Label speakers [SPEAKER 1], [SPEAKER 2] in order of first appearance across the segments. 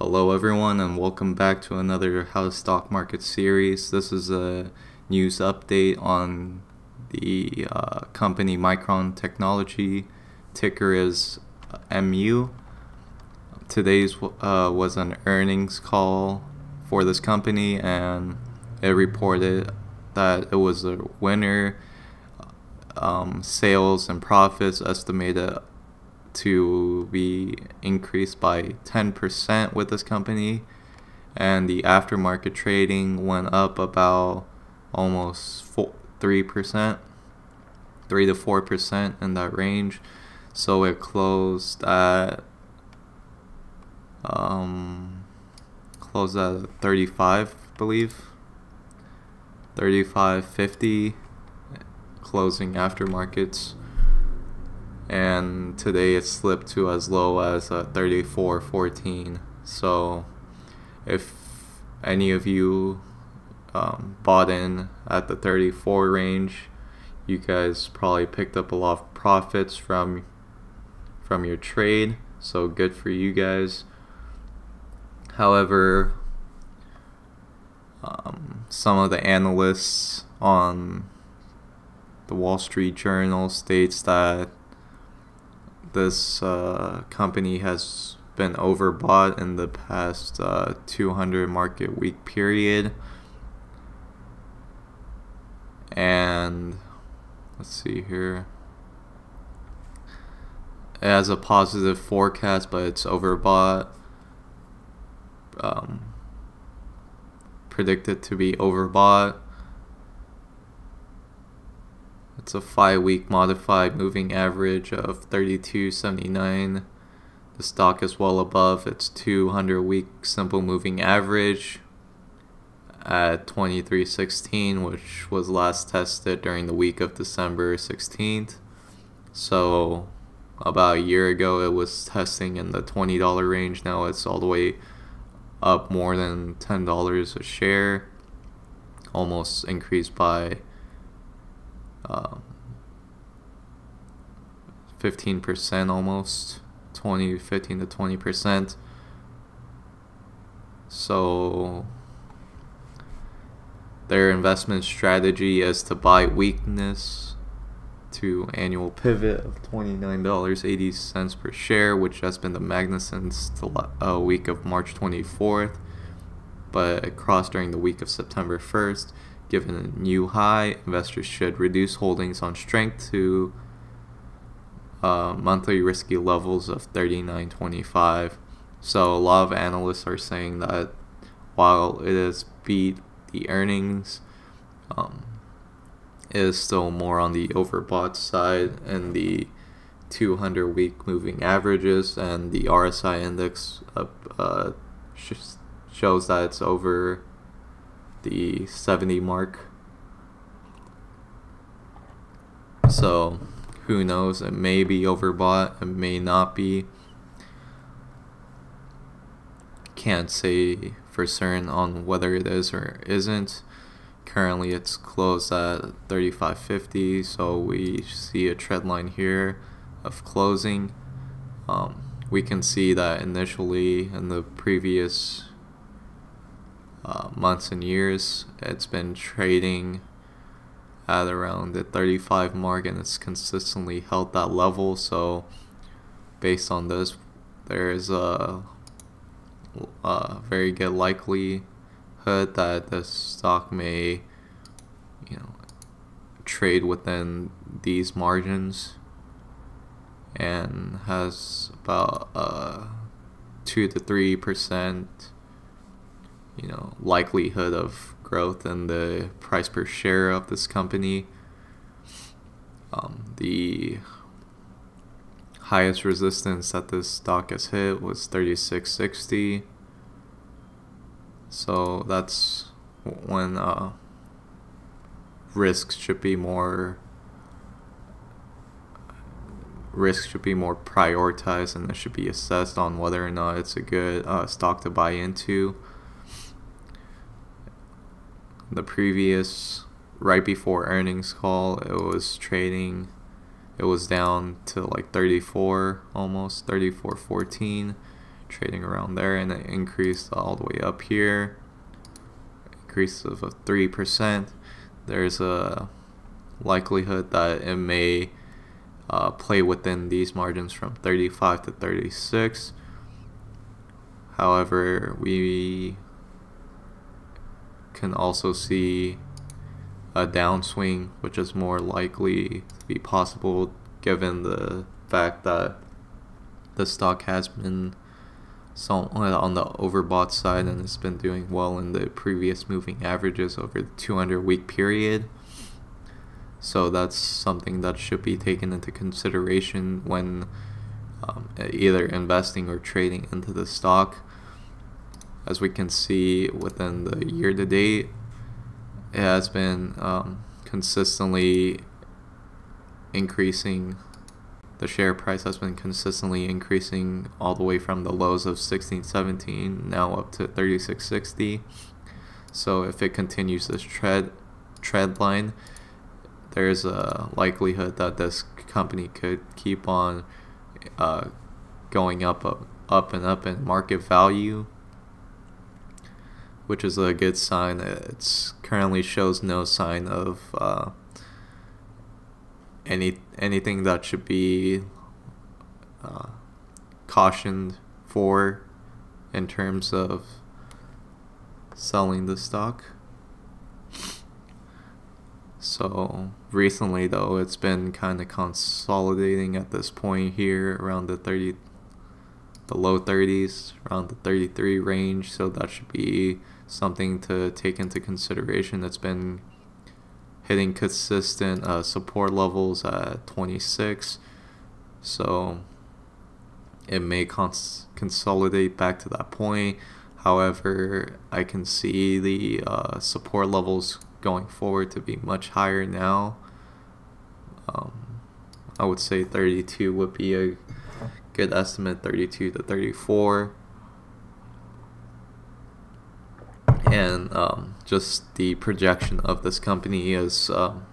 [SPEAKER 1] Hello, everyone, and welcome back to another How to Stock Market series. This is a news update on the uh, company Micron Technology. Ticker is MU. Today's uh, was an earnings call for this company, and it reported that it was a winner. Um, sales and profits estimated to be increased by 10% with this company. And the aftermarket trading went up about almost four, 3% 3 to 4% in that range. So it closed at um closed at 35 I believe. 35.50 closing aftermarkets and today it slipped to as low as uh, 34.14 so if any of you um, bought in at the 34 range you guys probably picked up a lot of profits from from your trade. So good for you guys. However um, some of the analysts on the Wall Street Journal states that this uh, company has been overbought in the past uh, 200 market week period. And let's see here. It has a positive forecast, but it's overbought. Um, predicted to be overbought. It's a five week modified moving average of 32.79. The stock is well above its 200 week simple moving average at 23.16, which was last tested during the week of December 16th. So, about a year ago, it was testing in the $20 range. Now it's all the way up more than $10 a share, almost increased by um, 15% almost 20 15 to 20% so their investment strategy is to buy weakness to annual pivot of $29.80 per share which has been the magnet since the uh, week of March 24th but it crossed during the week of September 1st Given a new high, investors should reduce holdings on strength to uh, monthly risky levels of 39.25. So a lot of analysts are saying that while it has beat the earnings, um, it is still more on the overbought side and the 200 week moving averages and the RSI index uh, uh, shows that it's over the 70 mark. So, who knows? It may be overbought, it may not be. Can't say for certain on whether it is or isn't. Currently, it's closed at 35.50, so we see a trend line here of closing. Um, we can see that initially in the previous uh, months and years. It's been trading at around the 35 mark and it's consistently held that level. So, based on this, there is a, a very good likelihood that the stock may, you know, trade within these margins and has about uh, two to three percent you know likelihood of growth and the price per share of this company. Um, the highest resistance that this stock has hit was 3660 so that's when uh, risks should be more risks should be more prioritized and it should be assessed on whether or not it's a good uh, stock to buy into the previous right before earnings call it was trading it was down to like 34 almost 34.14 trading around there and it increased all the way up here. Increase of 3% there's a likelihood that it may uh, play within these margins from 35 to 36 however we can also see a downswing which is more likely to be possible given the fact that the stock has been somewhat on the overbought side and it's been doing well in the previous moving averages over the 200 week period. So that's something that should be taken into consideration when um, either investing or trading into the stock. As we can see within the year to date, it has been um, consistently increasing. The share price has been consistently increasing all the way from the lows of 1617 now up to 3660 so if it continues this tread tread line there's a likelihood that this company could keep on uh, going up, up up and up in market value which is a good sign it's currently shows no sign of uh, any anything that should be uh, cautioned for in terms of selling the stock. So recently though it's been kind of consolidating at this point here around the 30 the low 30s around the 33 range so that should be something to take into consideration that's been hitting consistent uh, support levels at 26 so it may cons- consolidate back to that point. However i can see the uh, support levels going forward to be much higher now. Um, i would say 32 would be a good estimate 32 to 34 and um, just the projection of this company is um,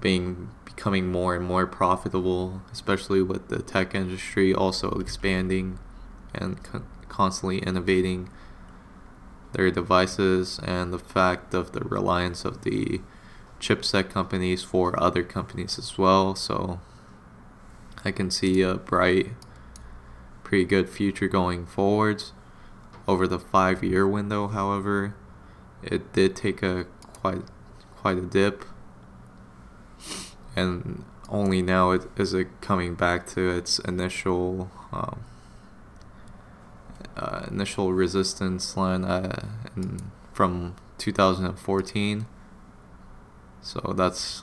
[SPEAKER 1] being becoming more and more profitable, especially with the tech industry also expanding and con- constantly innovating their devices, and the fact of the reliance of the chipset companies for other companies as well. So I can see a bright, pretty good future going forwards. Over the five year window, however, it did take a quite quite a dip. And only now it, is it coming back to its initial um, uh, initial resistance line uh, from 2014 so that's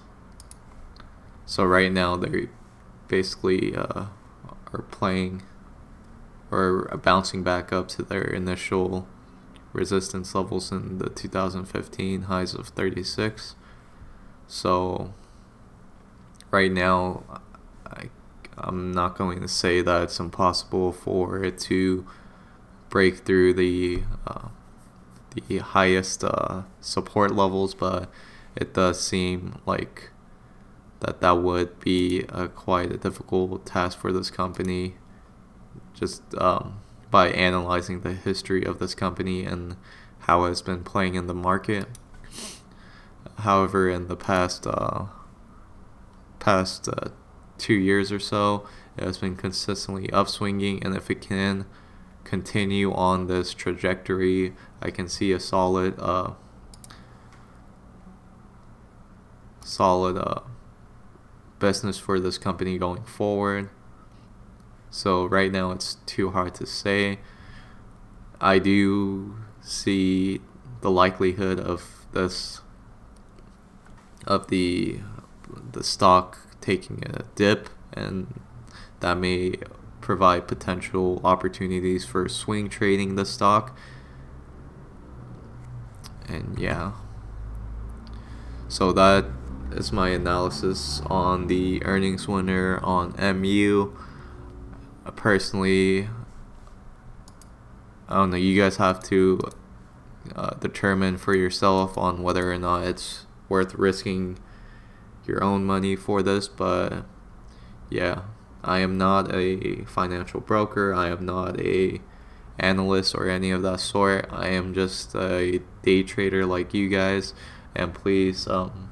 [SPEAKER 1] so right now they basically uh, are playing or bouncing back up to their initial resistance levels in the 2015 highs of 36. So right now, I, I'm not going to say that it's impossible for it to break through the uh, the highest uh, support levels, but it does seem like that that would be a quite a difficult task for this company just um, by analyzing the history of this company and how it's been playing in the market. However, in the past uh, past uh, two years or so, it has been consistently upswinging, and if it can continue on this trajectory, I can see a solid, uh, solid uh, business for this company going forward. So right now it's too hard to say. I do see the likelihood of this of the the stock taking a dip and that may provide potential opportunities for swing trading the stock. And yeah. So that is my analysis on the earnings winner on MU personally, I don't know. You guys have to uh, determine for yourself on whether or not it's worth risking your own money for this. But yeah, I am not a financial broker. I am not a analyst or any of that sort. I am just a day trader like you guys. And please um,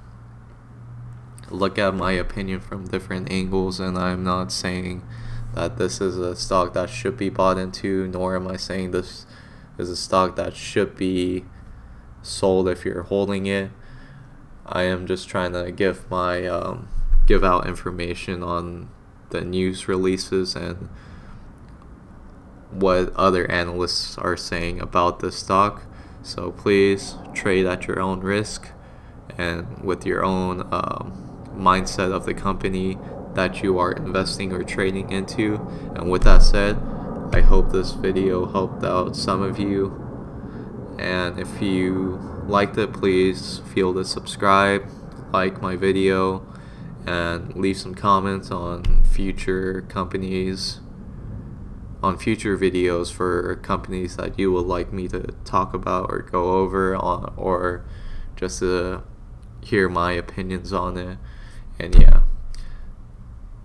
[SPEAKER 1] look at my opinion from different angles. And I'm not saying that this is a stock that should be bought into, nor am I saying this is a stock that should be sold if you're holding it. I am just trying to give my um, give out information on the news releases and what other analysts are saying about the stock. So please trade at your own risk and with your own um, mindset of the company that you are investing or trading into. And with that said, I hope this video helped out some of you. And if you liked it, please feel to subscribe, like my video, and leave some comments on future companies on future videos for companies that you would like me to talk about or go over on, or just to hear my opinions on it. And yeah,